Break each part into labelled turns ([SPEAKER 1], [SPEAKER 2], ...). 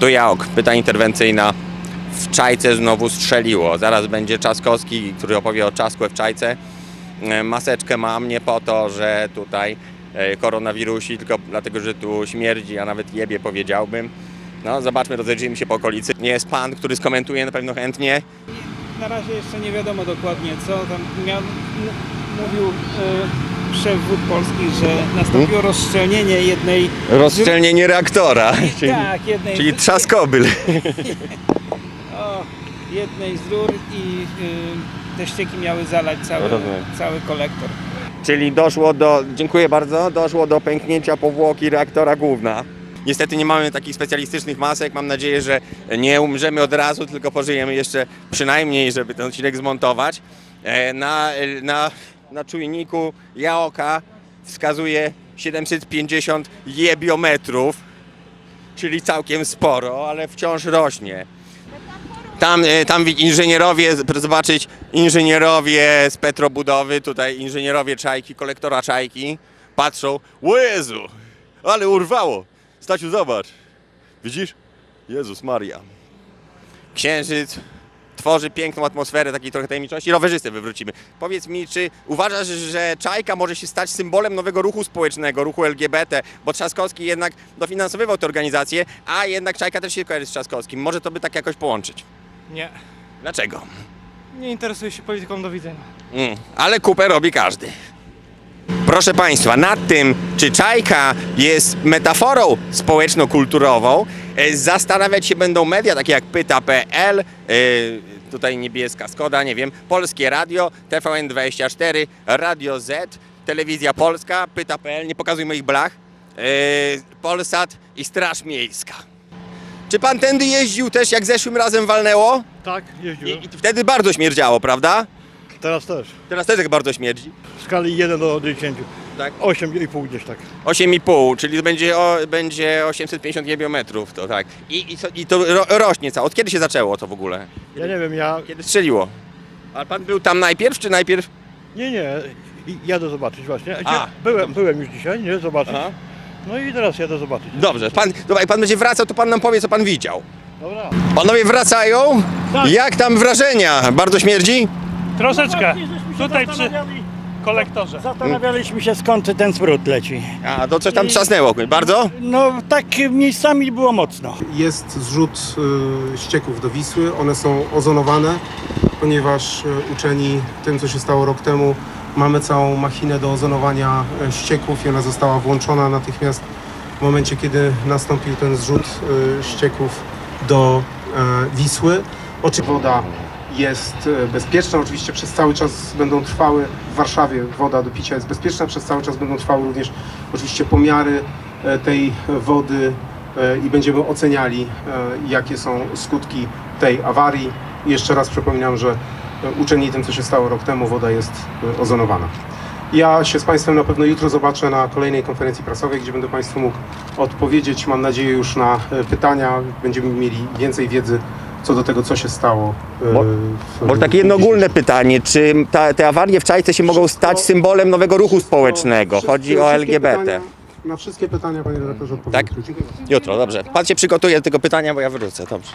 [SPEAKER 1] Tu Jaok, pyta interwencyjna. W czajce znowu strzeliło. Zaraz będzie Czaskowski, który opowie o czasku w czajce. E, Maseczkę mam nie po to, że tutaj e, koronawirusi, tylko dlatego, że tu śmierdzi, a nawet jebie powiedziałbym. No, zobaczmy, rozejrzyjmy się po okolicy. Nie jest pan, który skomentuje na pewno chętnie.
[SPEAKER 2] Na razie jeszcze nie wiadomo dokładnie co tam miał, mówił e, szef wód polskich, że nastąpiło rozszczelnienie jednej
[SPEAKER 1] Rozszczelnienie reaktora, czyli,
[SPEAKER 2] tak, jednej,
[SPEAKER 1] czyli trzaskobyl.
[SPEAKER 2] o, jednej z rur i e, te ścieki miały zalać cały,
[SPEAKER 1] Rozumiem.
[SPEAKER 2] cały kolektor.
[SPEAKER 1] Czyli doszło do, dziękuję bardzo, doszło do pęknięcia powłoki reaktora główna. Niestety nie mamy takich specjalistycznych masek. Mam nadzieję, że nie umrzemy od razu, tylko pożyjemy jeszcze przynajmniej, żeby ten odcinek zmontować. E, Na, na, na czujniku Jaoka wskazuje 750 jebiometrów, czyli całkiem sporo, ale wciąż rośnie. Tam, e, tam wi- inżynierowie, zobaczyć, inżynierowie z Petrobudowy, tutaj inżynierowie czajki, kolektora czajki, patrzą, Jezu, ale urwało. Stasiu, zobacz. Widzisz? Jezus Maria. Księżyc tworzy piękną atmosferę takiej trochę tajemniczości. Rowerzystę wywrócimy. Powiedz mi, czy uważasz, że czajka może się stać symbolem nowego ruchu społecznego, ruchu LGBT, bo Trzaskowski jednak dofinansowywał tę organizację, a jednak czajka też się kojarzy z Trzaskowskim. Może to by tak jakoś połączyć.
[SPEAKER 3] Nie,
[SPEAKER 1] Dlaczego?
[SPEAKER 3] nie interesuję się polityką, do widzenia.
[SPEAKER 1] Mm, ale kupę robi każdy. Proszę Państwa, nad tym, czy czajka jest metaforą społeczno-kulturową, e, zastanawiać się będą media takie jak Pyta.pl, e, tutaj niebieska Skoda, nie wiem, Polskie Radio, TVN24, Radio Z, Telewizja Polska, Pyta.pl, nie pokazuj moich blach, e, Polsat i Straż Miejska. Czy Pan tędy jeździł też jak zeszłym razem walnęło?
[SPEAKER 4] Tak,
[SPEAKER 1] I,
[SPEAKER 4] jeździłem.
[SPEAKER 1] i wtedy bardzo śmierdziało, prawda?
[SPEAKER 4] Teraz też.
[SPEAKER 1] Teraz też tak bardzo śmierdzi.
[SPEAKER 4] W skali 1 do 10.
[SPEAKER 1] Tak.
[SPEAKER 4] 8,5 gdzieś tak.
[SPEAKER 1] 8,5, czyli to będzie, o, będzie 850 jebiometrów, to tak. I, i, co- i to ro, rośnie cało. Od kiedy się zaczęło to w ogóle?
[SPEAKER 4] Ja nie wiem, ja...
[SPEAKER 1] Kiedy strzeliło? A pan był tam najpierw, czy najpierw?
[SPEAKER 4] Nie, nie. i- Jadę zobaczyć właśnie. Gdzie-
[SPEAKER 1] A.
[SPEAKER 4] Byłem, byłem już dzisiaj, nie? Zobaczyć.
[SPEAKER 1] Aha.
[SPEAKER 4] No i teraz jadę zobaczyć.
[SPEAKER 1] Dobrze, pan, dobra, jak pan będzie wracał, to pan nam powie, co pan widział.
[SPEAKER 4] Dobra.
[SPEAKER 1] Panowie wracają? Jak tam wrażenia? Bardzo śmierdzi?
[SPEAKER 3] Troszeczkę. Tutaj przy kolektorze.
[SPEAKER 5] Zastanawialiśmy się skąd ten smród leci.
[SPEAKER 1] A, to coś tam trzasnęło. Bardzo?
[SPEAKER 5] No tak miejscami było mocno.
[SPEAKER 6] Jest zrzut y, ścieków do Wisły. One są ozonowane, ponieważ y, uczeni tym, co się stało rok temu, mamy całą machinę do ozonowania y, ścieków i ona została włączona natychmiast w momencie, kiedy nastąpił ten zrzut y, ścieków do e, Wisły. Oczywiście woda jest e, bezpieczna, oczywiście przez cały czas będą trwały w Warszawie woda do picia jest bezpieczna, przez cały czas będą trwały również oczywiście pomiary e, tej wody e, i będziemy oceniali, jakie są skutki tej awarii. Jeszcze raz przypominam, że uczeni tym, co się stało rok temu, woda jest ozonowana. Ja się z Państwem na pewno jutro zobaczę na kolejnej konferencji prasowej, gdzie będę Państwu mógł odpowiedzieć, mam nadzieję, już na pytania. Będziemy mieli więcej wiedzy co do tego, co się stało. w-
[SPEAKER 1] Może takie jedno ogólne pytanie, czy ta, te awarie w czajce się mogą stać symbolem nowego ruchu społecznego? Chodzi o LGBT.
[SPEAKER 6] pytania- Na wszystkie pytania, panie redaktorze, odpowiem.
[SPEAKER 1] Tak?
[SPEAKER 6] Jutro,
[SPEAKER 1] dobrze. Pan się przygotuje do tego pytania, bo ja wrócę, dobrze.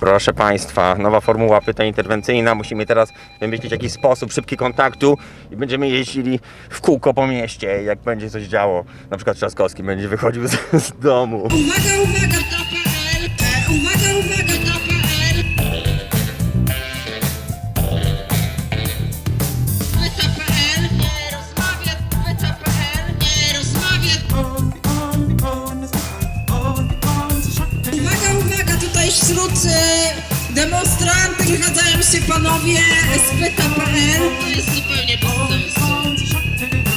[SPEAKER 1] Proszę Państwa, nowa formuła pytań interwencyjna. Musimy teraz wymyślić jakiś sposób szybki kontaktu i będziemy jeździli w kółko po mieście, jak będzie coś działo. Na przykład Trzaskowski będzie wychodził z, z domu.
[SPEAKER 7] Uwaga, uwaga, wychadzają się panowie z. To jest zupełnie bez sensu.